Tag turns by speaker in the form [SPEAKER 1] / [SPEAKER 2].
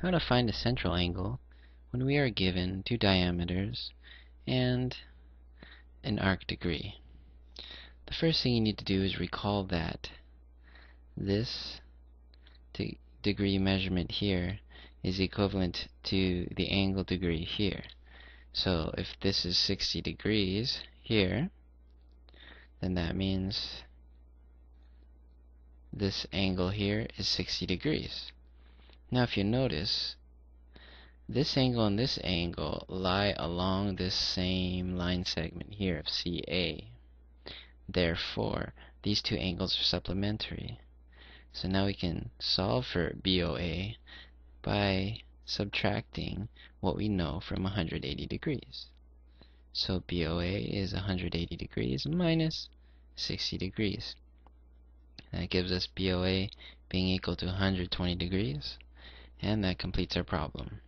[SPEAKER 1] how to find a central angle when we are given two diameters and an arc degree. The first thing you need to do is recall that this degree measurement here is equivalent to the angle degree here. So if this is 60 degrees here, then that means this angle here is 60 degrees. Now if you notice, this angle and this angle lie along this same line segment here of CA. Therefore, these two angles are supplementary. So now we can solve for BOA by subtracting what we know from 180 degrees. So BOA is 180 degrees minus 60 degrees. That gives us BOA being equal to 120 degrees, and that completes our problem.